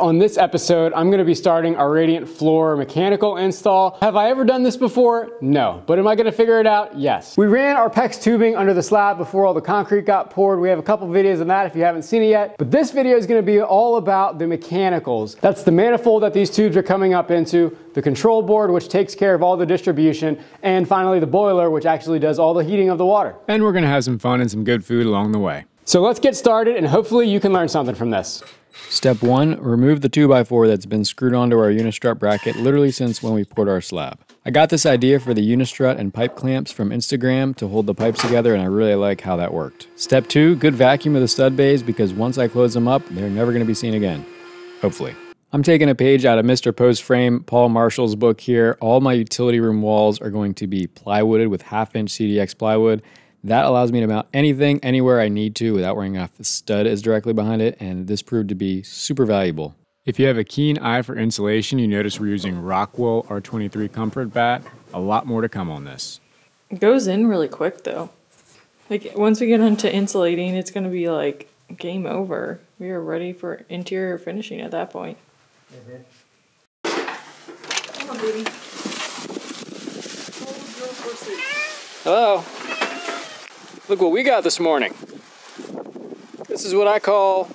On this episode, I'm gonna be starting our radiant floor mechanical install. Have I ever done this before? No. But am I gonna figure it out? Yes. We ran our PEX tubing under the slab before all the concrete got poured. We have a couple videos on that if you haven't seen it yet. But this video is gonna be all about the mechanicals. That's the manifold that these tubes are coming up into, the control board, which takes care of all the distribution, and finally the boiler, which actually does all the heating of the water. And we're gonna have some fun and some good food along the way. So let's get started and hopefully you can learn something from this. Step one, remove the 2x4 that's been screwed onto our unistrut bracket literally since when we poured our slab. I got this idea for the unistrut and pipe clamps from Instagram to hold the pipes together and I really like how that worked. Step two, good vacuum of the stud bays because once I close them up, they're never going to be seen again. Hopefully. I'm taking a page out of Mr. Post Frame, Paul Marshall's book here. All my utility room walls are going to be plywooded with half inch CDX plywood. That allows me to mount anything anywhere I need to without worrying if the stud is directly behind it, and this proved to be super valuable. If you have a keen eye for insulation, you notice we're using Rockwool R23 ComfortBatt. A lot more to come on this. It goes in really quick though. Like once we get into insulating, it's gonna be like game over. We are ready for interior finishing at that point. Mm-hmm. Come on, baby. Hello. Look what we got this morning. This is what I call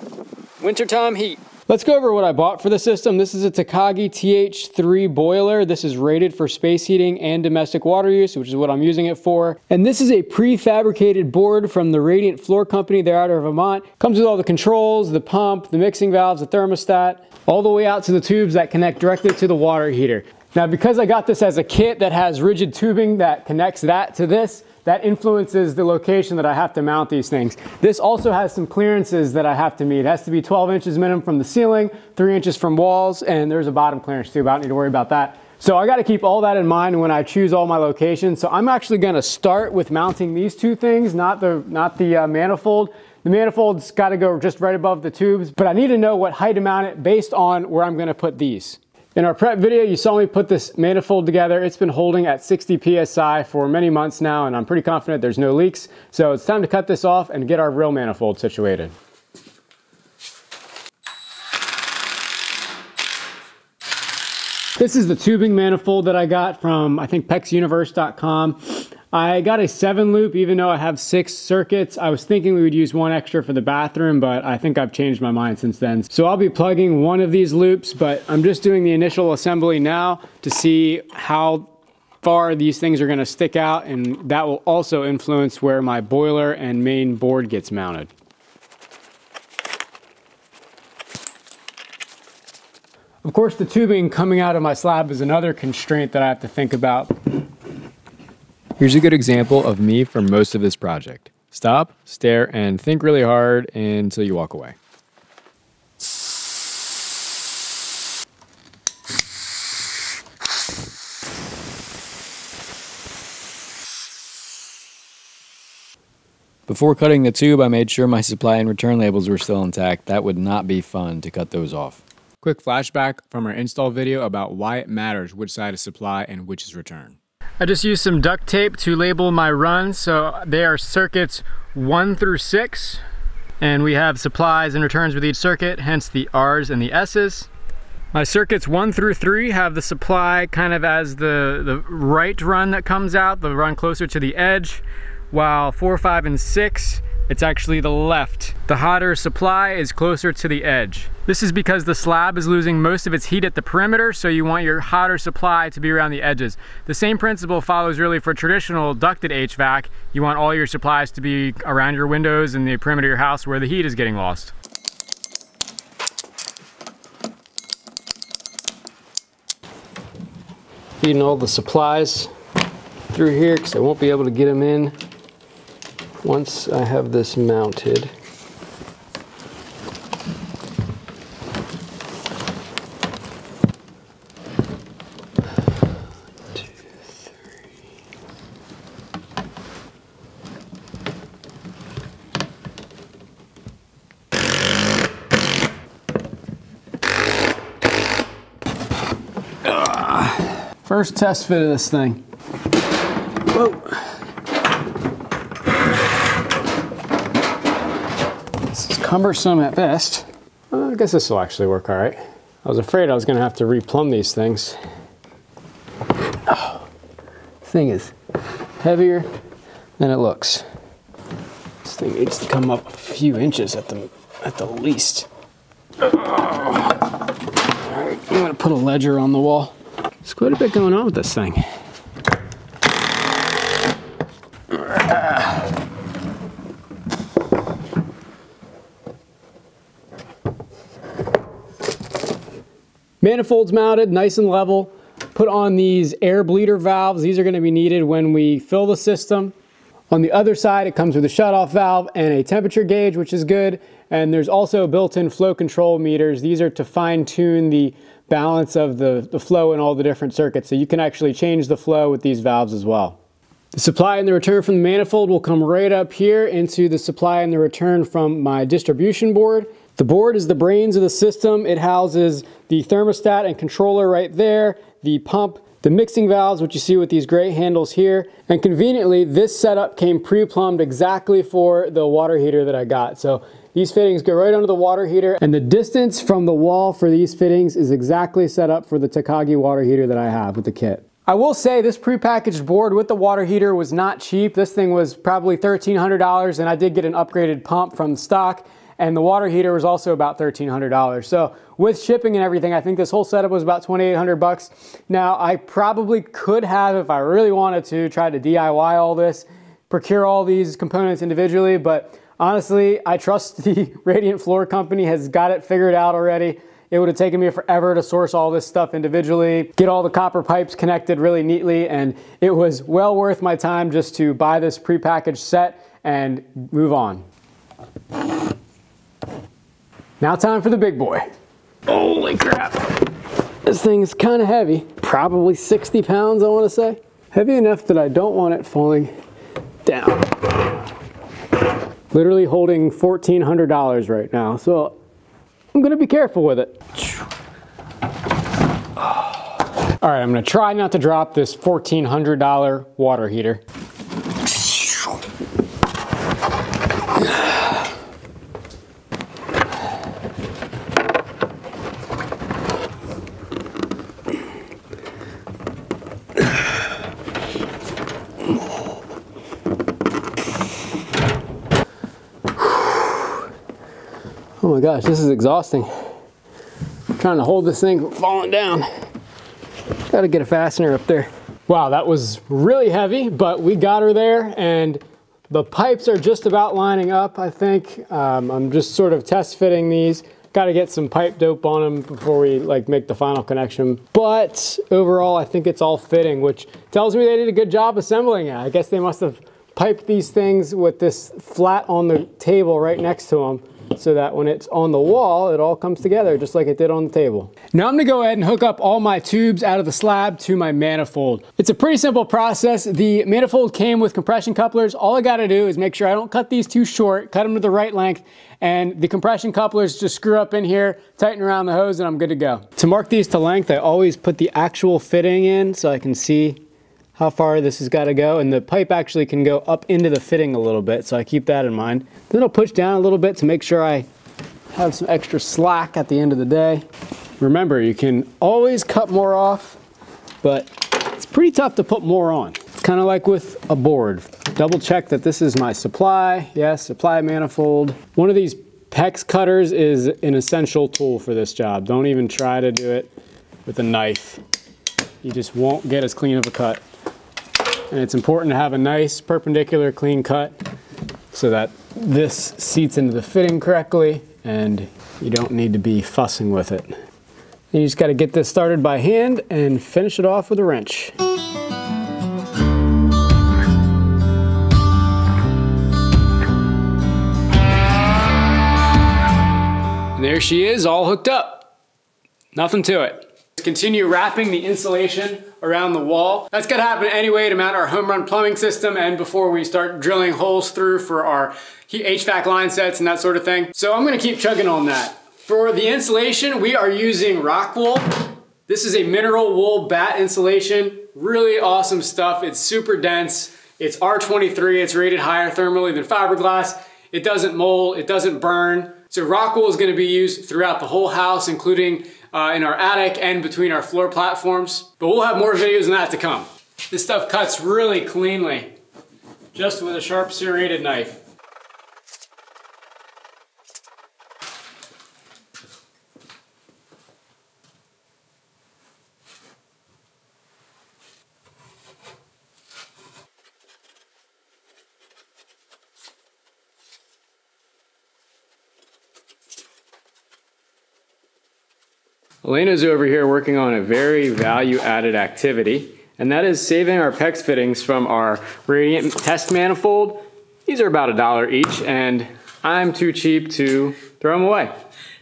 wintertime heat. Let's go over what I bought for the system. This is a Takagi TH3 boiler. This is rated for space heating and domestic water use, which is what I'm using it for. And this is a prefabricated board from the Radiant Floor Company. They're out of Vermont. Comes with all the controls, the pump, the mixing valves, the thermostat, all the way out to the tubes that connect directly to the water heater. Now, because I got this as a kit that has rigid tubing that connects that to this, that influences the location that I have to mount these things. This also has some clearances that I have to meet. It has to be 12 inches minimum from the ceiling, three inches from walls, and there's a bottom clearance too, but I don't need to worry about that. So I gotta keep all that in mind when I choose all my locations. So I'm actually gonna start with mounting these two things, not the, not the uh, manifold. The manifold's gotta go just right above the tubes, but I need to know what height to mount it based on where I'm gonna put these. In our prep video, you saw me put this manifold together. It's been holding at 60 PSI for many months now, and I'm pretty confident there's no leaks. So it's time to cut this off and get our real manifold situated. This is the tubing manifold that I got from, I think, PEXUniverse.com. I got a seven loop, even though I have six circuits. I was thinking we would use one extra for the bathroom, but I think I've changed my mind since then. So I'll be plugging one of these loops, but I'm just doing the initial assembly now to see how far these things are gonna stick out, and that will also influence where my boiler and main board gets mounted. Of course, the tubing coming out of my slab is another constraint that I have to think about. Here's a good example of me for most of this project. Stop, stare, and think really hard until you walk away. Before cutting the tube, I made sure my supply and return labels were still intact. That would not be fun to cut those off. Quick flashback from our install video about why it matters which side is supply and which is return. I just used some duct tape to label my runs. So they are circuits one through six. And we have supplies and returns with each circuit, hence the R's and the S's. My circuits one through three have the supply kind of as the, the right run that comes out, the run closer to the edge, while four, five, and six it's actually the left. The hotter supply is closer to the edge. This is because the slab is losing most of its heat at the perimeter, so you want your hotter supply to be around the edges. The same principle follows really for traditional ducted HVAC. You want all your supplies to be around your windows and the perimeter of your house where the heat is getting lost. Feeding all the supplies through here because I won't be able to get them in once I have this mounted, First test fit of this thing. Cumbersome at best. Uh, I guess this will actually work all right. I was afraid I was gonna have to replumb these things. Oh, this thing is heavier than it looks. This thing needs to come up a few inches at the at the least. Oh. All right, I'm gonna put a ledger on the wall. There's quite a bit going on with this thing. Manifolds mounted, nice and level. Put on these air bleeder valves. These are gonna be needed when we fill the system. On the other side, it comes with a shutoff valve and a temperature gauge, which is good. And there's also built-in flow control meters. These are to fine tune the balance of the, the flow in all the different circuits. So you can actually change the flow with these valves as well. The supply and the return from the manifold will come right up here into the supply and the return from my distribution board. The board is the brains of the system. It houses the thermostat and controller right there, the pump, the mixing valves, which you see with these gray handles here. And conveniently, this setup came pre-plumbed exactly for the water heater that I got. So these fittings go right under the water heater and the distance from the wall for these fittings is exactly set up for the Takagi water heater that I have with the kit. I will say this prepackaged board with the water heater was not cheap. This thing was probably $1,300 and I did get an upgraded pump from stock and the water heater was also about $1,300. So with shipping and everything, I think this whole setup was about 2,800 bucks. Now I probably could have, if I really wanted to, try to DIY all this, procure all these components individually, but Honestly, I trust the Radiant Floor Company has got it figured out already. It would have taken me forever to source all this stuff individually, get all the copper pipes connected really neatly, and it was well worth my time just to buy this prepackaged set and move on. Now time for the big boy. Holy crap. This thing is kind of heavy, probably 60 pounds I want to say. Heavy enough that I don't want it falling down literally holding $1,400 right now. So I'm gonna be careful with it. All right, I'm gonna try not to drop this $1,400 water heater. Oh my gosh, this is exhausting. I'm trying to hold this thing from falling down. Gotta get a fastener up there. Wow, that was really heavy, but we got her there and the pipes are just about lining up, I think. Um, I'm just sort of test fitting these. Got to get some pipe dope on them before we like make the final connection. But overall, I think it's all fitting, which tells me they did a good job assembling it. I guess they must have piped these things with this flat on the table right next to them so that when it's on the wall, it all comes together just like it did on the table. Now I'm gonna go ahead and hook up all my tubes out of the slab to my manifold. It's a pretty simple process. The manifold came with compression couplers. All I gotta do is make sure I don't cut these too short, cut them to the right length, and the compression couplers just screw up in here, tighten around the hose, and I'm good to go. To mark these to length, I always put the actual fitting in so I can see how far this has got to go and the pipe actually can go up into the fitting a little bit so I keep that in mind. Then I'll push down a little bit to make sure I have some extra slack at the end of the day. Remember you can always cut more off but it's pretty tough to put more on. It's kind of like with a board. Double check that this is my supply. Yes, supply manifold. One of these PEX cutters is an essential tool for this job. Don't even try to do it with a knife. You just won't get as clean of a cut. And it's important to have a nice perpendicular clean cut so that this seats into the fitting correctly and you don't need to be fussing with it. You just got to get this started by hand and finish it off with a wrench. And there she is, all hooked up. Nothing to it. Continue wrapping the insulation around the wall. That's gonna happen anyway to mount our home run plumbing system and before we start drilling holes through for our HVAC line sets and that sort of thing. So I'm gonna keep chugging on that. For the insulation, we are using rock wool. This is a mineral wool batt insulation. Really awesome stuff. It's super dense. It's R23, it's rated higher thermally than fiberglass. It doesn't mold, it doesn't burn. So rock wool is gonna be used throughout the whole house, including uh, in our attic and between our floor platforms. But we'll have more videos on that to come. This stuff cuts really cleanly, just with a sharp serrated knife. Elaina's over here working on a very value added activity, and that is saving our PEX fittings from our radiant test manifold. These are about a dollar each, and I'm too cheap to throw them away.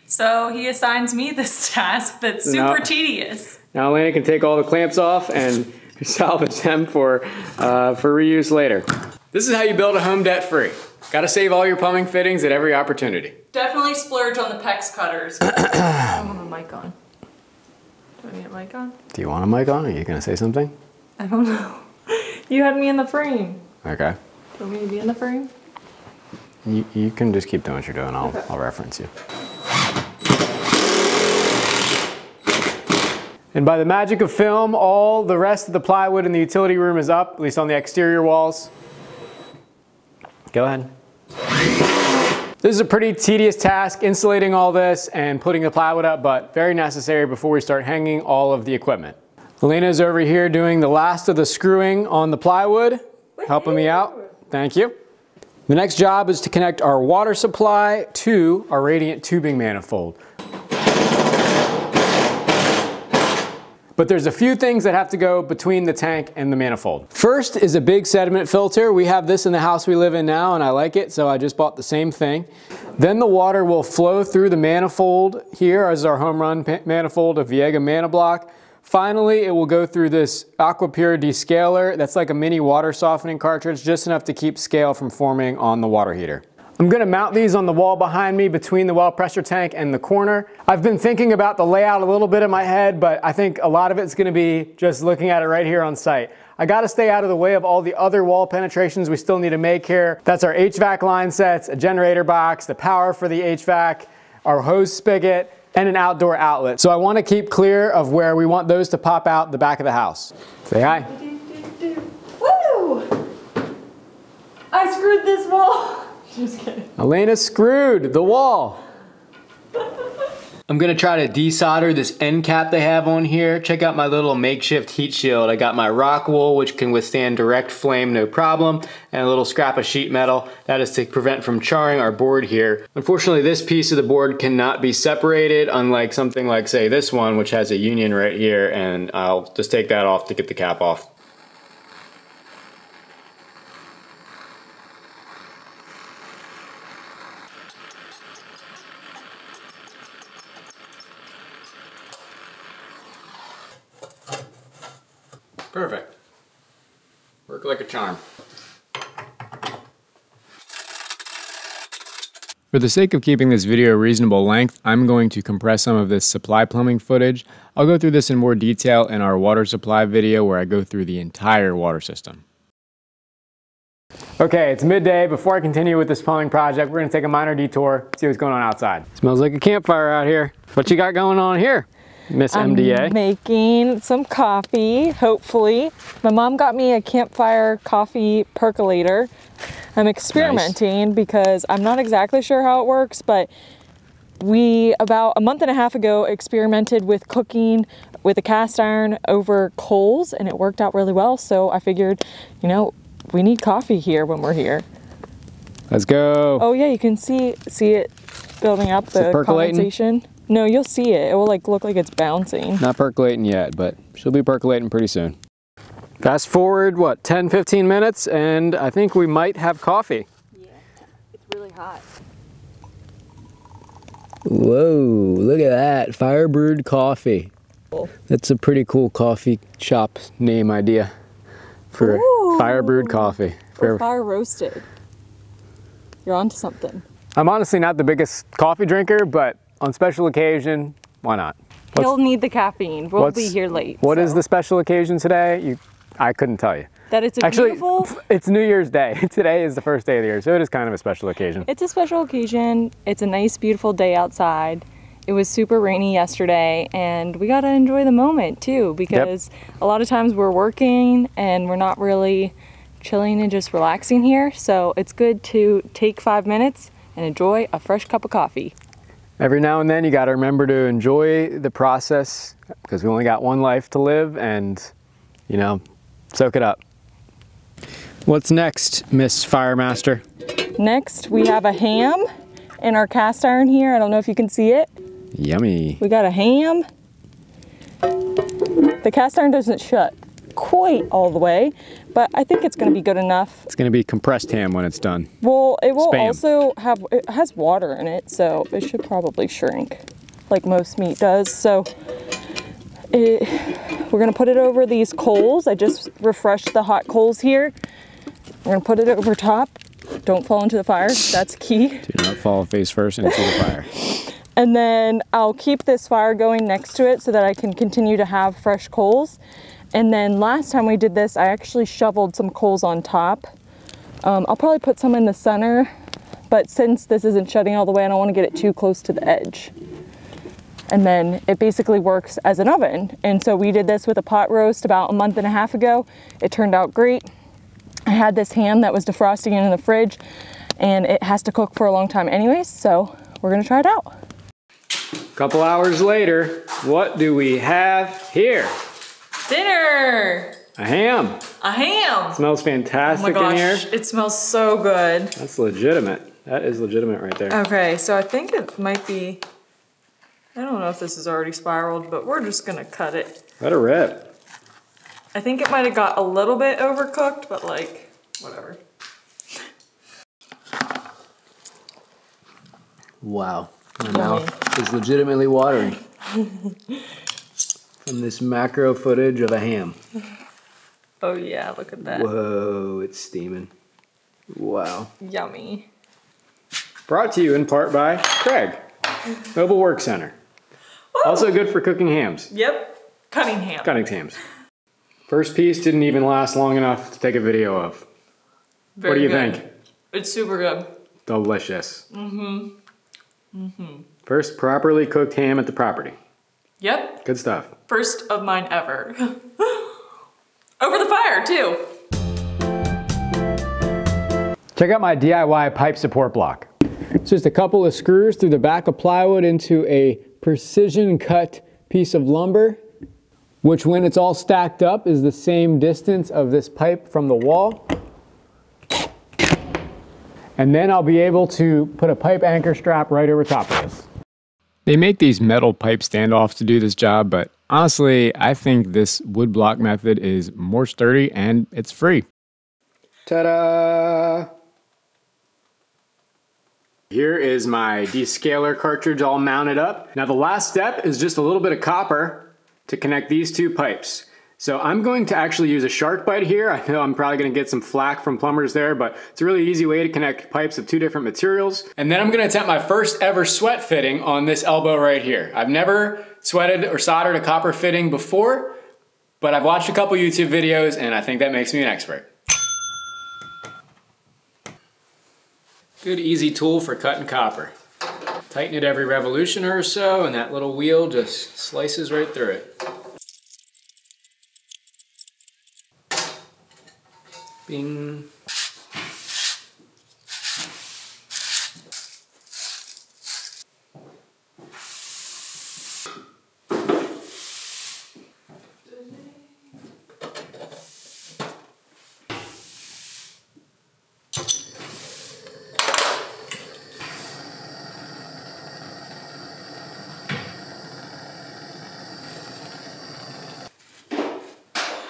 So he assigns me this task that's super tedious. Now Elaina can take all the clamps off and salvage them for, uh, for reuse later. This is how you build a home debt free. Gotta save all your plumbing fittings at every opportunity. Definitely splurge on the PEX cutters. I don't have a mic on. Do a mic on? Do you want a mic on? Are you gonna say something? I don't know. You had me in the frame. Okay. Do you want me to be in the frame? You, you can just keep doing what you're doing. I'll, Okay. I'll reference you. And by the magic of film, all the rest of the plywood in the utility room is up, at least on the exterior walls. Go ahead. This is a pretty tedious task, insulating all this and putting the plywood up, but very necessary before we start hanging all of the equipment. Elaina's over here doing the last of the screwing on the plywood, helping me out. Thank you. The next job is to connect our water supply to our radiant tubing manifold. But there's a few things that have to go between the tank and the manifold. First is a big sediment filter. We have this in the house we live in now and I like it, so I just bought the same thing. Then the water will flow through the manifold here as our home run manifold of Viega ManaBloc. Finally, it will go through this Aquapure descaler. That's like a mini water softening cartridge, just enough to keep scale from forming on the water heater. I'm gonna mount these on the wall behind me between the well pressure tank and the corner. I've been thinking about the layout a little bit in my head, but I think a lot of it's gonna be just looking at it right here on site. I gotta stay out of the way of all the other wall penetrations we still need to make here. That's our HVAC line sets, a generator box, the power for the HVAC, our hose spigot, and an outdoor outlet. So I wanna keep clear of where we want those to pop out the back of the house. Say hi. Woo! I screwed this wall. Just kidding. Elaina screwed the wall. I'm gonna try to desolder this end cap they have on here. Check out my little makeshift heat shield. I got my rock wool, which can withstand direct flame no problem, and a little scrap of sheet metal. That is to prevent from charring our board here. Unfortunately, this piece of the board cannot be separated, unlike something like say this one, which has a union right here, and I'll just take that off to get the cap off. Perfect. Work like a charm. For the sake of keeping this video a reasonable length, I'm going to compress some of this supply plumbing footage. I'll go through this in more detail in our water supply video where I go through the entire water system. Okay, it's midday. Before I continue with this plumbing project, we're gonna take a minor detour, see what's going on outside. Smells like a campfire out here. What you got going on here, Miss MDA? I'm making some coffee, hopefully. My mom got me a campfire coffee percolator. I'm experimenting because I'm not exactly sure how it works, but we about a month and a half ago experimented with cooking with a cast iron over coals and it worked out really well. So I figured, you know, we need coffee here when we're here. Let's go. Oh yeah, you can see see it building up the condensation. No, you'll see it. It will like look like it's bouncing. Not percolating yet, but she'll be percolating pretty soon. Fast forward, what, 10, 15 minutes, and I think we might have coffee. Yeah, it's really hot. Whoa, look at that. Firebrewed coffee. Cool. That's a pretty cool coffee shop name idea for Ooh. firebrewed coffee. Or For- fire roasted. You're onto something. I'm honestly not the biggest coffee drinker, but on special occasion, why not? What's- He'll need the caffeine. We'll be here late. What is so. the special occasion today? You, I couldn't tell you. That it's a Actually, beautiful. it's New Year's Day. Today is the first day of the year, so it is kind of a special occasion. It's a special occasion. It's a nice, beautiful day outside, it was super rainy yesterday and we got to enjoy the moment too because yep. a lot of times we're working and we're not really chilling and just relaxing here. So it's good to take five minutes and enjoy a fresh cup of coffee. Every now and then you got to remember to enjoy the process because we only got one life to live and, you know, soak it up. What's next, Miss Firemaster? Next, we have a ham in our cast iron here. I don't know if you can see it. Yummy. We got a ham. The cast iron doesn't shut quite all the way, but I think it's going to be good enough. It's going to be compressed ham when it's done. Well, it will Spam. also have, it has water in it, so it should probably shrink like most meat does. So it, we're going to put it over these coals. I just refreshed the hot coals here. We're to put it over top. Don't fall into the fire. That's key. Do not fall face first into the fire. And then I'll keep this fire going next to it so that I can continue to have fresh coals. And then last time we did this, I actually shoveled some coals on top. Um, I'll probably put some in the center, but since this isn't shutting all the way, I don't want to get it too close to the edge. And then it basically works as an oven. And so we did this with a pot roast about a month and a half ago. It turned out great. I had this ham that was defrosting in the fridge and it has to cook for a long time anyways, so we're gonna try it out. A couple hours later, what do we have here? Dinner! A ham. A ham. It smells fantastic oh my gosh, in here. It smells so good. That's legitimate. That is legitimate right there. Okay, so I think it might be, I don't know if this is already spiraled, but we're just gonna cut it. Let it rip. I think it might have got a little bit overcooked, but like, whatever. Wow. My mouth is legitimately watering. from this macro footage of a ham. Oh yeah, look at that. Whoa, it's steaming. Wow. Yummy. Brought to you in part by Kreg, Mobile Work Center. Whoa. Also good for cooking hams. Yep, cutting ham. Cutting hams. First piece didn't even last long enough to take a video of. Very what do you good. think? It's super good. Delicious. Mm-hmm. Mm-hmm. First properly cooked ham at the property. Yep. Good stuff. First of mine ever. Over the fire, too. Check out my DIY pipe support block. It's just a couple of screws through the back of plywood into a precision cut piece of lumber, which when it's all stacked up is the same distance of this pipe from the wall. And then I'll be able to put a pipe anchor strap right over top of this. They make these metal pipe standoffs to do this job, but honestly, I think this wood block method is more sturdy and it's free. Ta-da! Here is my descaler cartridge all mounted up. Now the last step is just a little bit of copper to connect these two pipes. So I'm going to actually use a SharkBite here. I know I'm probably gonna get some flack from plumbers there, but it's a really easy way to connect pipes of two different materials. And then I'm gonna attempt my first ever sweat fitting on this elbow right here. I've never sweated or soldered a copper fitting before, but I've watched a couple YouTube videos and I think that makes me an expert. Good easy tool for cutting copper. Tighten it every revolution or so and that little wheel just slices right through it. Bing.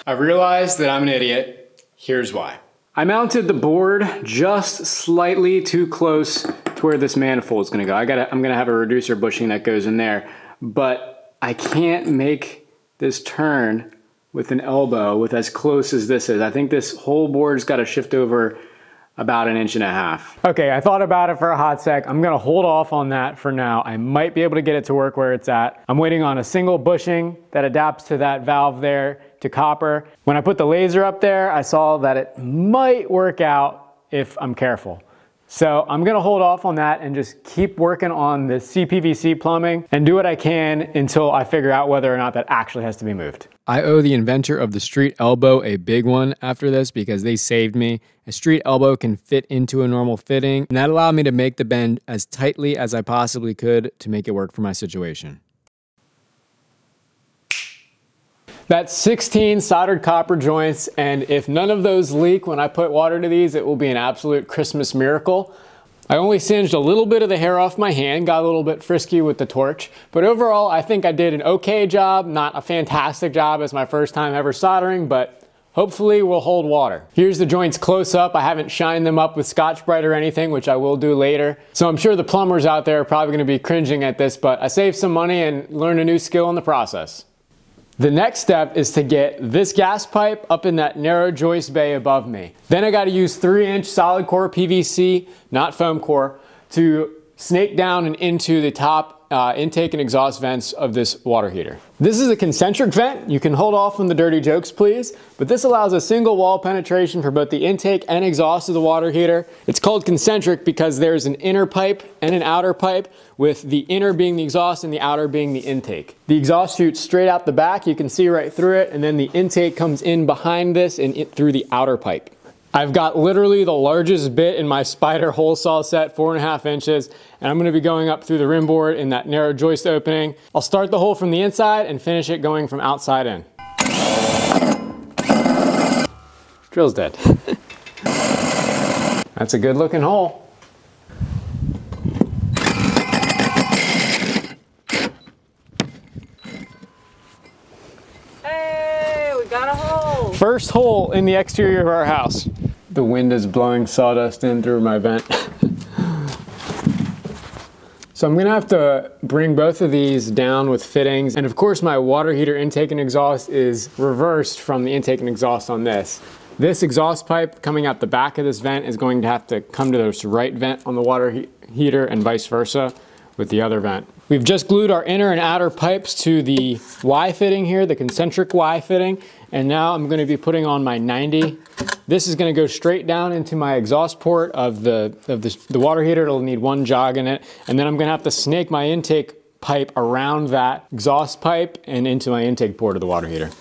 I realized that I'm an idiot Here's why. I mounted the board just slightly too close to where this manifold is gonna go. I gotta, I'm gonna have a reducer bushing that goes in there, but I can't make this turn with an elbow with as close as this is. I think this whole board's gotta shift over about an inch and a half. Okay, I thought about it for a hot sec. I'm gonna hold off on that for now. I might be able to get it to work where it's at. I'm waiting on a single bushing that adapts to that valve there to copper. When I put the laser up there, I saw that it might work out if I'm careful. So I'm gonna hold off on that and just keep working on the CPVC plumbing and do what I can until I figure out whether or not that actually has to be moved. I owe the inventor of the street elbow a big one after this because they saved me. A street elbow can fit into a normal fitting, and that allowed me to make the bend as tightly as I possibly could to make it work for my situation. That's 16 soldered copper joints, and if none of those leak when I put water to these, it will be an absolute Christmas miracle. I only singed a little bit of the hair off my hand, got a little bit frisky with the torch, but overall I think I did an okay job, not a fantastic job as my first time ever soldering, but hopefully will hold water. Here's the joints close up. I haven't shined them up with Scotch-Brite or anything, which I will do later. So I'm sure the plumbers out there are probably gonna be cringing at this, but I saved some money and learned a new skill in the process. The next step is to get this gas pipe up in that narrow joist bay above me. Then I gotta use three inch solid core PVC, not foam core, to snake down and into the top uh, intake and exhaust vents of this water heater. This is a concentric vent. You can hold off on the dirty jokes, please, but this allows a single wall penetration for both the intake and exhaust of the water heater. It's called concentric because there's an inner pipe and an outer pipe, with the inner being the exhaust and the outer being the intake. The exhaust shoots straight out the back. You can see right through it, and then the intake comes in behind this and through the outer pipe. I've got literally the largest bit in my Spyder hole saw set, four and a half inches, and I'm gonna be going up through the rim board in that narrow joist opening. I'll start the hole from the inside and finish it going from outside in. Drill's dead. That's a good looking hole. Hey, we got a hole. First hole in the exterior of our house. The wind is blowing sawdust in through my vent. so I'm gonna have to bring both of these down with fittings. And of course my water heater intake and exhaust is reversed from the intake and exhaust on this. This exhaust pipe coming out the back of this vent is going to have to come to this right vent on the water he heater and vice versa with the other vent. We've just glued our inner and outer pipes to the Y fitting here, the concentric Y fitting, and now I'm gonna be putting on my 90. This is gonna go straight down into my exhaust port of the, of the, the water heater. It'll need one jog in it, and then I'm gonna have to snake my intake pipe around that exhaust pipe and into my intake port of the water heater.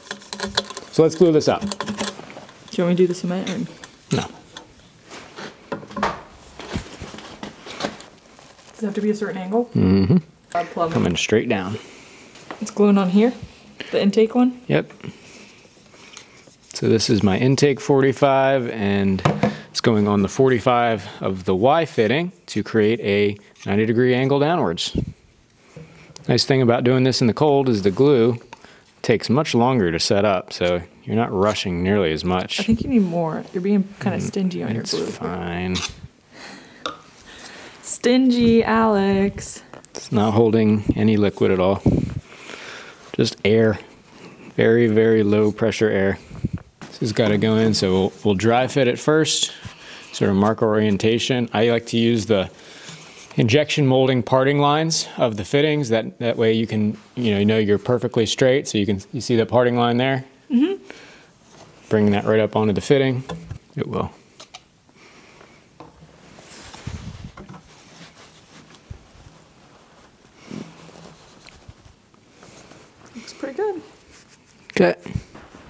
So let's glue this up. Do you want me to do the cement or? No. Does it have to be a certain angle? Mm-hmm. Coming straight down. It's gluing on here, the intake one. Yep. So this is my intake 45 and it's going on the 45 of the Y fitting to create a 90 degree angle downwards. Nice thing about doing this in the cold is the glue takes much longer to set up, so you're not rushing nearly as much. I think you need more. You're being kind of mm, stingy on your glue. It's fine. Stingy, Alex. It's not holding any liquid at all. Just air. Very, very low pressure air. This has got to go in, so we'll, we'll dry fit it first. Sort of mark orientation. I like to use the injection molding parting lines of the fittings. That, that way you can, you know, you know you're perfectly straight. So you can, you see the parting line there? Mm-hmm. Bring that right up onto the fitting. It will. Okay.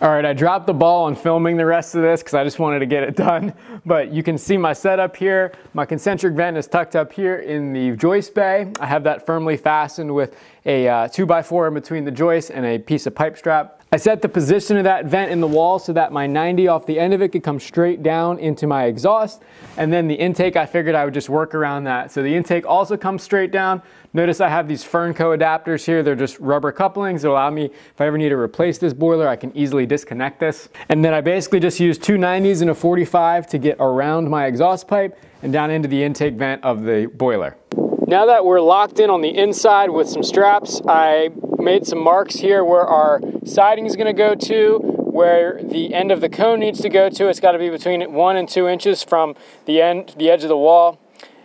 All right, I dropped the ball on filming the rest of this because I just wanted to get it done. But you can see my setup here. My concentric vent is tucked up here in the joist bay. I have that firmly fastened with a uh, two by four in between the joist and a piece of pipe strap. I set the position of that vent in the wall so that my 90 off the end of it could come straight down into my exhaust. And then the intake, I figured I would just work around that. So the intake also comes straight down. Notice I have these Fernco adapters here. They're just rubber couplings that allow me, if I ever need to replace this boiler, I can easily disconnect this. And then I basically just use two 90s and a 45 to get around my exhaust pipe and down into the intake vent of the boiler. Now that we're locked in on the inside with some straps, I made some marks here where our siding is going to go to, where the end of the cone needs to go to. It's got to be between one and two inches from the end, the edge of the wall,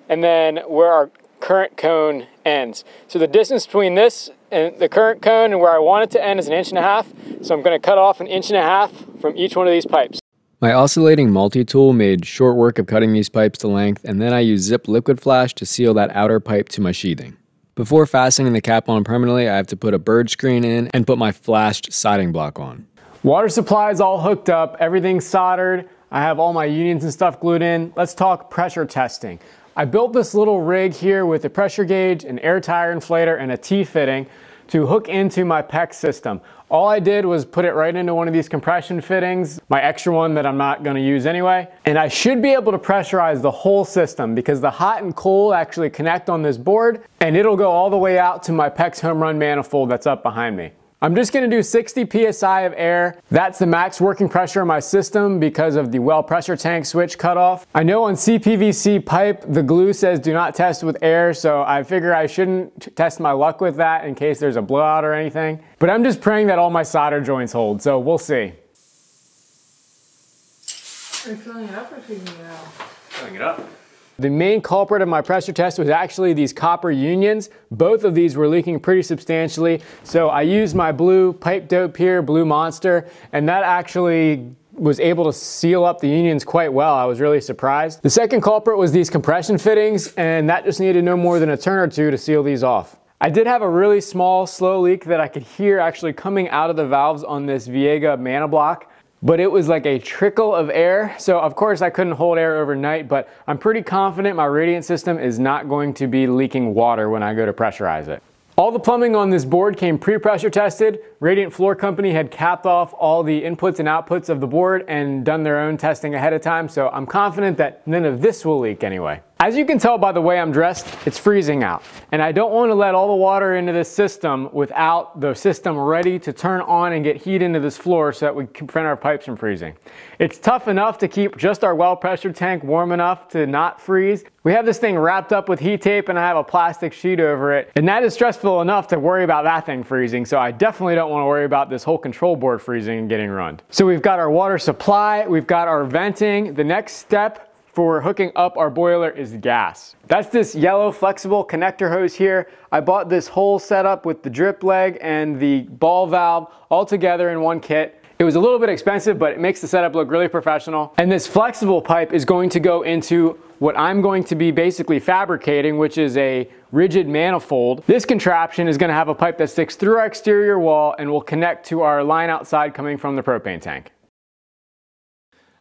and then where our current cone ends. So the distance between this and the current cone and where I want it to end is an inch and a half. So I'm going to cut off an inch and a half from each one of these pipes. My oscillating multi-tool made short work of cutting these pipes to length, and then I used Zip Liquid Flash to seal that outer pipe to my sheathing. Before fastening the cap on permanently, I have to put a bird screen in and put my flashed siding block on. Water supply is all hooked up, everything's soldered. I have all my unions and stuff glued in. Let's talk pressure testing. I built this little rig here with a pressure gauge, an air tire inflator, and a T-fitting to hook into my PEX system. All I did was put it right into one of these compression fittings, my extra one that I'm not gonna use anyway. And I should be able to pressurize the whole system because the hot and cold actually connect on this board and it'll go all the way out to my PEX home run manifold that's up behind me. I'm just gonna do 60 PSI of air. That's the max working pressure in my system because of the well pressure tank switch cutoff. I know on CPVC pipe, the glue says do not test with air, so I figure I shouldn't test my luck with that in case there's a blowout or anything. But I'm just praying that all my solder joints hold, so we'll see. Are you filling it up or feeding it out? Filling it up. The main culprit of my pressure test was actually these copper unions. Both of these were leaking pretty substantially. So I used my blue pipe dope here, Blue Monster, and that actually was able to seal up the unions quite well. I was really surprised. The second culprit was these compression fittings, and that just needed no more than a turn or two to seal these off. I did have a really small, slow leak that I could hear actually coming out of the valves on this Viega ManaBloc but it was like a trickle of air. So of course I couldn't hold air overnight, but I'm pretty confident my radiant system is not going to be leaking water when I go to pressurize it. All the plumbing on this board came pre-pressure tested. Radiant Floor Company had capped off all the inputs and outputs of the board and done their own testing ahead of time, so I'm confident that none of this will leak anyway. As you can tell by the way I'm dressed, it's freezing out. And I don't want to let all the water into this system without the system ready to turn on and get heat into this floor so that we can prevent our pipes from freezing. It's tough enough to keep just our well pressure tank warm enough to not freeze. We have this thing wrapped up with heat tape and I have a plastic sheet over it. And that is stressful enough to worry about that thing freezing. So I definitely don't want to worry about this whole control board freezing and getting run. So we've got our water supply, we've got our venting. The next step for hooking up our boiler is gas. That's this yellow flexible connector hose here. I bought this whole setup with the drip leg and the ball valve all together in one kit. It was a little bit expensive, but it makes the setup look really professional. And this flexible pipe is going to go into what I'm going to be basically fabricating, which is a rigid manifold. This contraption is gonna have a pipe that sticks through our exterior wall and will connect to our line outside coming from the propane tank.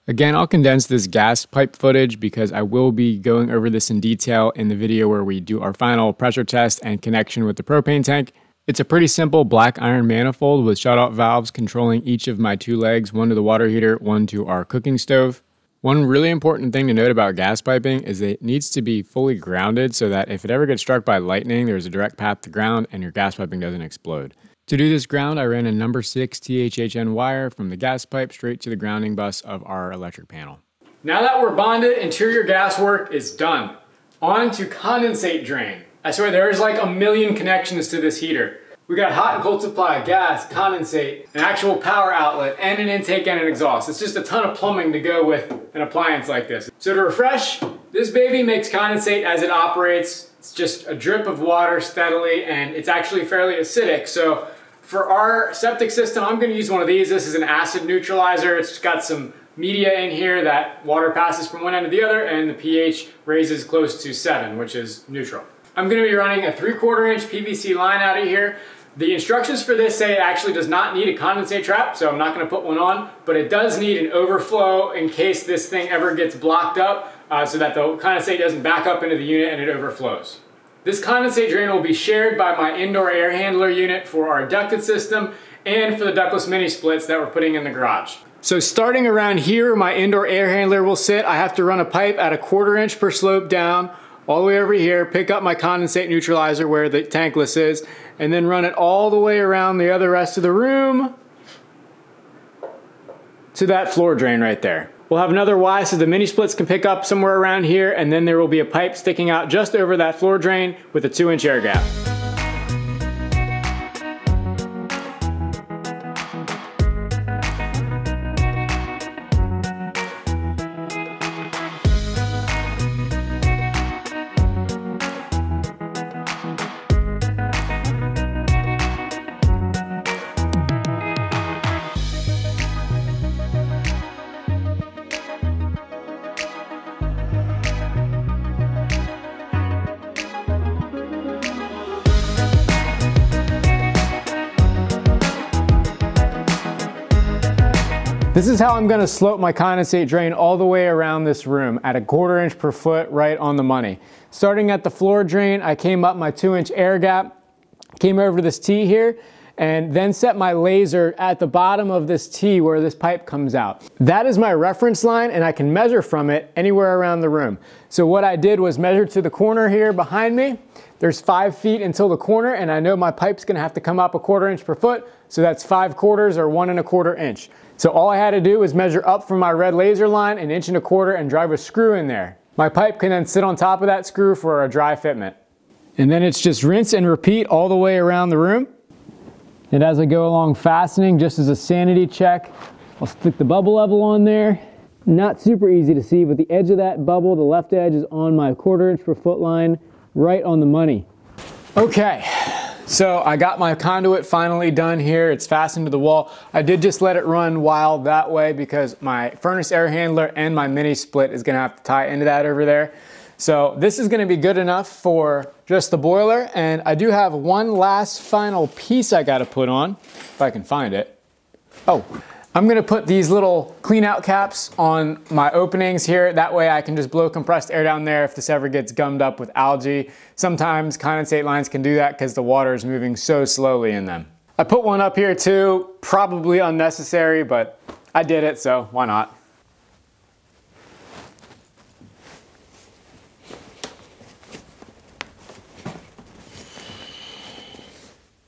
Again, I'll condense this gas pipe footage because I will be going over this in detail in the video where we do our final pressure test and connection with the propane tank. It's a pretty simple black iron manifold with shutoff valves controlling each of my two legs, one to the water heater, one to our cooking stove. One really important thing to note about gas piping is that it needs to be fully grounded so that if it ever gets struck by lightning, there's a direct path to ground and your gas piping doesn't explode. To do this ground, I ran a number 6 THHN wire from the gas pipe straight to the grounding bus of our electric panel. Now that we're bonded, interior gas work is done. On to condensate drain. I swear there's like a million connections to this heater. We got hot and cold supply, gas, condensate, an actual power outlet, and an intake and an exhaust. It's just a ton of plumbing to go with an appliance like this. So to refresh, this baby makes condensate as it operates. It's just a drip of water steadily, and it's actually fairly acidic. So for our septic system, I'm gonna use one of these. This is an acid neutralizer. It's got some media in here that water passes from one end to the other and the pH raises close to seven, which is neutral. I'm gonna be running a three quarter inch PVC line out of here. The instructions for this say it actually does not need a condensate trap, so I'm not gonna put one on, but it does need an overflow in case this thing ever gets blocked up uh, so that the condensate doesn't back up into the unit and it overflows. This condensate drain will be shared by my indoor air handler unit for our ducted system and for the ductless mini splits that we're putting in the garage. So starting around here, my indoor air handler will sit. I have to run a pipe at a quarter inch per slope down all the way over here, pick up my condensate neutralizer where the tankless is, and then run it all the way around the other rest of the room to that floor drain right there. We'll have another Y so the mini splits can pick up somewhere around here and then there will be a pipe sticking out just over that floor drain with a two inch air gap. This is how I'm gonna slope my condensate drain all the way around this room at a quarter inch per foot right on the money. Starting at the floor drain, I came up my two inch air gap, came over to this T here, and then set my laser at the bottom of this T where this pipe comes out. That is my reference line and I can measure from it anywhere around the room. So what I did was measure to the corner here behind me. There's five feet until the corner and I know my pipe's gonna have to come up a quarter inch per foot. So that's five quarters or one and a quarter inch. So all I had to do was measure up from my red laser line an inch and a quarter and drive a screw in there. My pipe can then sit on top of that screw for a dry fitment. And then it's just rinse and repeat all the way around the room. And as I go along fastening, just as a sanity check, I'll stick the bubble level on there. Not super easy to see, but the edge of that bubble, the left edge is on my quarter inch per foot line, right on the money. Okay, so I got my conduit finally done here. It's fastened to the wall. I did just let it run wild that way because my furnace air handler and my mini split is gonna have to tie into that over there. So this is gonna be good enough for just the boiler. And I do have one last final piece I gotta put on, if I can find it. Oh, I'm gonna put these little clean out caps on my openings here. That way I can just blow compressed air down there if this ever gets gummed up with algae. Sometimes condensate lines can do that because the water is moving so slowly in them. I put one up here too, probably unnecessary, but I did it, so why not?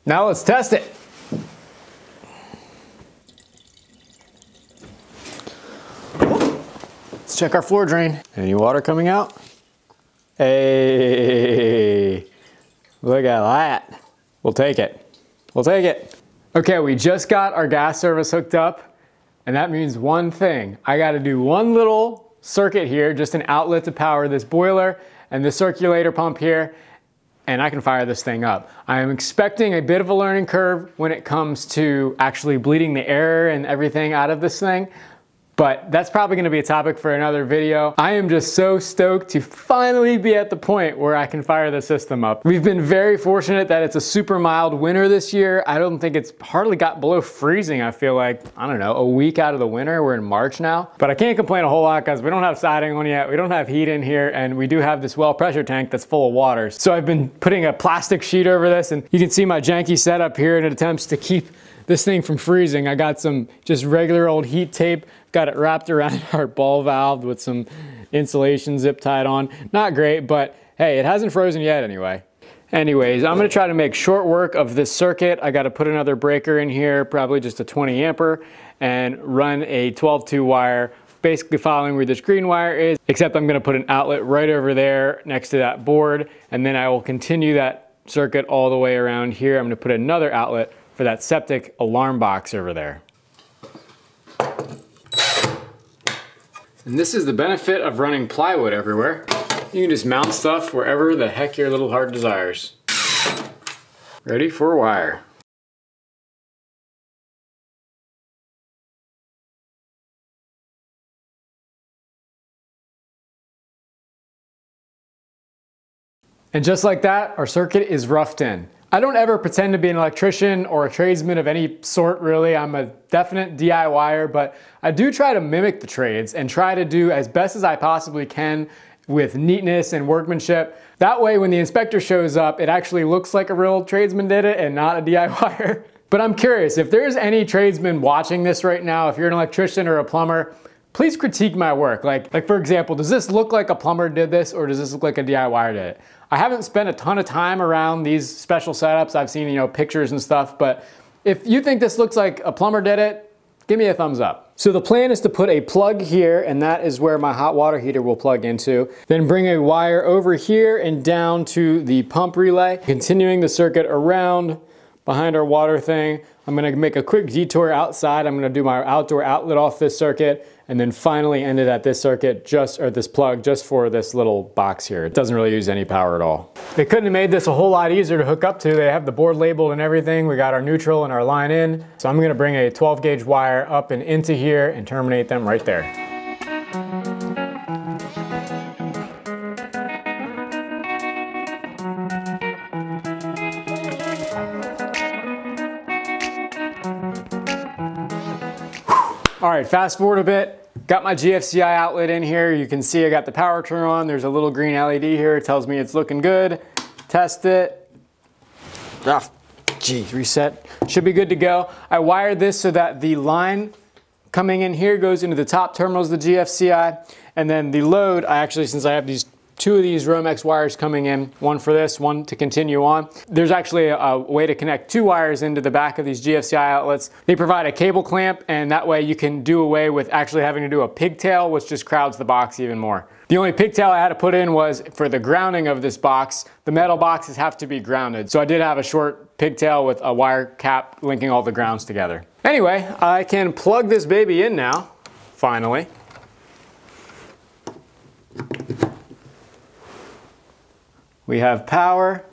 Now let's test it. Check our floor drain. Any water coming out? Hey, look at that. We'll take it. We'll take it. Okay, we just got our gas service hooked up and that means one thing. I gotta do one little circuit here, just an outlet to power this boiler and the circulator pump here and I can fire this thing up. I am expecting a bit of a learning curve when it comes to actually bleeding the air and everything out of this thing, but that's probably gonna be a topic for another video. I am just so stoked to finally be at the point where I can fire the system up. We've been very fortunate that it's a super mild winter this year. I don't think it's hardly got below freezing, I feel like, I don't know, a week out of the winter. We're in March now. But I can't complain a whole lot because we don't have siding on yet, we don't have heat in here, and we do have this well pressure tank that's full of water. So I've been putting a plastic sheet over this, and you can see my janky setup here in attempts to keep this thing from freezing. I got some just regular old heat tape Got it wrapped around our ball valve with some insulation zip tied on. Not great, but hey, it hasn't frozen yet anyway. Anyways, I'm gonna try to make short work of this circuit. I gotta put another breaker in here, probably just a 20 ampere, and run a 12-2 wire, basically following where this green wire is, except I'm gonna put an outlet right over there next to that board, and then I will continue that circuit all the way around here. I'm gonna put another outlet for that septic alarm box over there. And this is the benefit of running plywood everywhere. You can just mount stuff wherever the heck your little heart desires. Ready for wire. And just like that, our circuit is roughed in. I don't ever pretend to be an electrician or a tradesman of any sort really. I'm a definite DIYer, but I do try to mimic the trades and try to do as best as I possibly can with neatness and workmanship. That way when the inspector shows up, it actually looks like a real tradesman did it and not a DIYer. But I'm curious, if there's any tradesman watching this right now, if you're an electrician or a plumber, please critique my work. Like, like for example, does this look like a plumber did this or does this look like a DIYer did it? I haven't spent a ton of time around these special setups. I've seen, you know, pictures and stuff, but if you think this looks like a plumber did it, give me a thumbs up. So the plan is to put a plug here, and that is where my hot water heater will plug into. Then bring a wire over here and down to the pump relay, continuing the circuit around behind our water thing. I'm gonna make a quick detour outside. I'm gonna do my outdoor outlet off this circuit and then finally ended at this circuit just, or this plug just for this little box here. It doesn't really use any power at all. They couldn't have made this a whole lot easier to hook up to. They have the board labeled and everything. We got our neutral and our line in. So I'm gonna bring a 12 gauge wire up and into here and terminate them right there. All right, fast forward a bit. Got my GFCI outlet in here. You can see I got the power turn on. There's a little green LED here. It tells me it's looking good. Test it. Ah, geez, reset. Should be good to go. I wired this so that the line coming in here goes into the top terminals of the GFCI. And then the load, I actually, since I have these two of these Romex wires coming in, one for this, one to continue on. There's actually a, a, way to connect two wires into the back of these GFCI outlets. They provide a cable clamp and that way you can do away with actually having to do a pigtail, which just crowds the box even more. The only pigtail I had to put in was for the grounding of this box. The metal boxes have to be grounded. So I did have a short pigtail with a wire cap linking all the grounds together. Anyway, I can plug this baby in now, finally. We have power.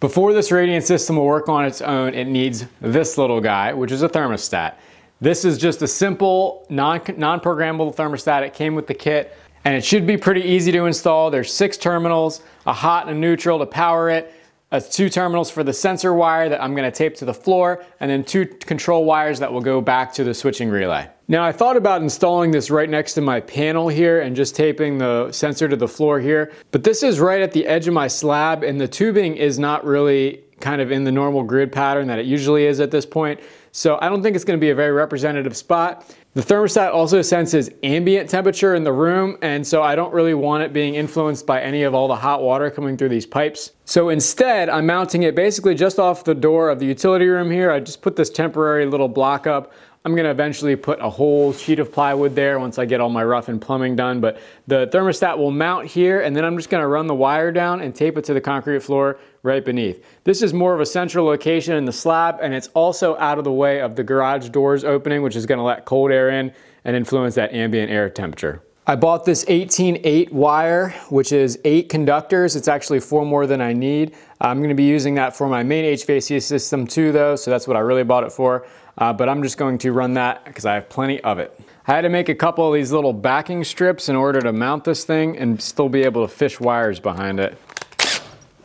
Before this radiant system will work on its own, it needs this little guy, which is a thermostat. This is just a simple non-programmable non thermostat. It came with the kit and it should be pretty easy to install. There's six terminals, a hot and a neutral to power it, that's two terminals for the sensor wire that I'm gonna tape to the floor, and then two control wires that will go back to the switching relay. Now I thought about installing this right next to my panel here and just taping the sensor to the floor here, but this is right at the edge of my slab and the tubing is not really kind of in the normal grid pattern that it usually is at this point. So I don't think it's gonna be a very representative spot. The thermostat also senses ambient temperature in the room, and so I don't really want it being influenced by any of all the hot water coming through these pipes. So instead, I'm mounting it basically just off the door of the utility room here. I just put this temporary little block up I'm gonna eventually put a whole sheet of plywood there once I get all my rough and plumbing done, but the thermostat will mount here and then I'm just gonna run the wire down and tape it to the concrete floor right beneath. This is more of a central location in the slab and it's also out of the way of the garage doors opening, which is gonna let cold air in and influence that ambient air temperature. I bought this 18-8 wire, which is eight conductors. It's actually four more than I need. I'm gonna be using that for my main HVAC system too though, so that's what I really bought it for uh, but I'm just going to run that because I have plenty of it. I had to make a couple of these little backing strips in order to mount this thing and still be able to fish wires behind it.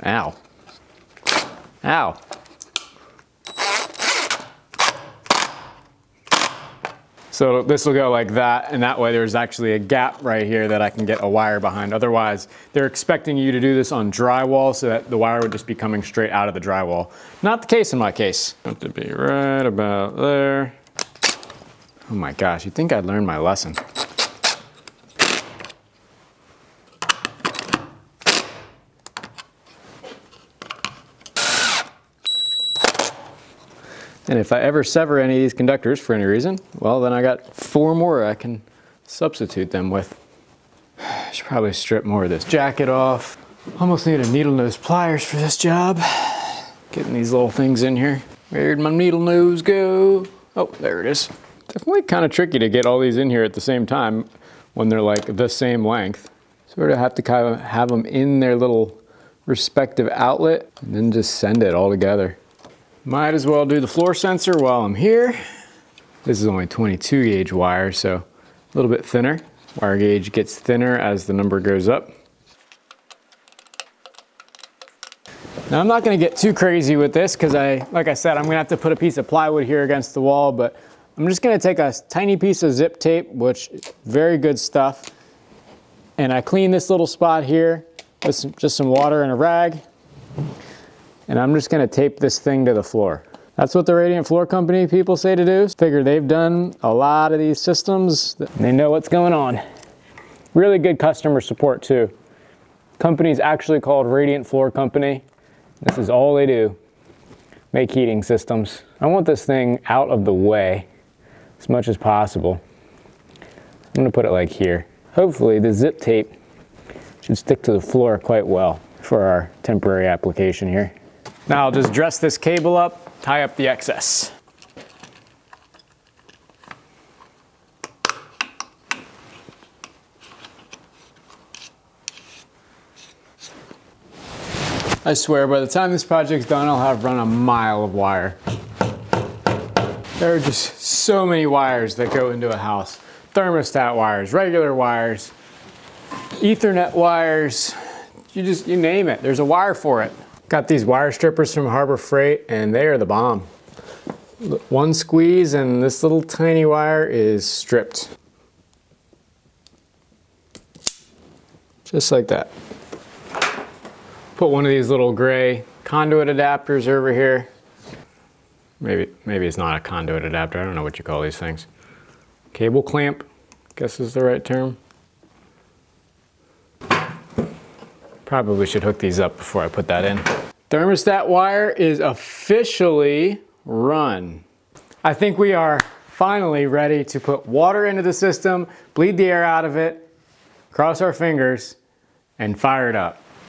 Ow. Ow. So this will go like that, and that way there's actually a gap right here that I can get a wire behind. Otherwise, they're expecting you to do this on drywall so that the wire would just be coming straight out of the drywall. Not the case in my case. Have to be right about there. Oh my gosh, you'd think I'd learned my lesson. And if I ever sever any of these conductors for any reason, well, then I got four more I can substitute them with. I should probably strip more of this jacket off. Almost need a needle nose pliers for this job. Getting these little things in here. Where'd my needle nose go? Oh, there it is. Definitely kind of tricky to get all these in here at the same time when they're like the same length. Sort of have to kind of have them in their little respective outlet and then just send it all together. Might as well do the floor sensor while I'm here. This is only 22 gauge wire, so a little bit thinner. Wire gauge gets thinner as the number goes up. Now I'm not gonna get too crazy with this because I, like I said, I'm gonna have to put a piece of plywood here against the wall, but I'm just gonna take a tiny piece of zip tape, which very good stuff. And I clean this little spot here with some, just some water and a rag and I'm just gonna tape this thing to the floor. That's what the Radiant Floor Company people say to do. Figure they've done a lot of these systems. They know what's going on. Really good customer support too. Company's actually called Radiant Floor Company. This is all they do, make heating systems. I want this thing out of the way as much as possible. I'm gonna put it like here. Hopefully the zip tape should stick to the floor quite well for our temporary application here. Now I'll just dress this cable up, tie up the excess. I swear, by the time this project's done, I'll have run a mile of wire. There are just so many wires that go into a house. Thermostat wires, regular wires, ethernet wires, you just, you name it, there's a wire for it. Got these wire strippers from Harbor Freight and they are the bomb. One squeeze and this little tiny wire is stripped. Just like that. Put one of these little gray conduit adapters over here. Maybe, maybe it's not a conduit adapter. I don't know what you call these things. Cable clamp, guess is the right term. Probably should hook these up before I put that in. Thermostat wire is officially run. I think we are finally ready to put water into the system, bleed the air out of it, cross our fingers, and fire it up.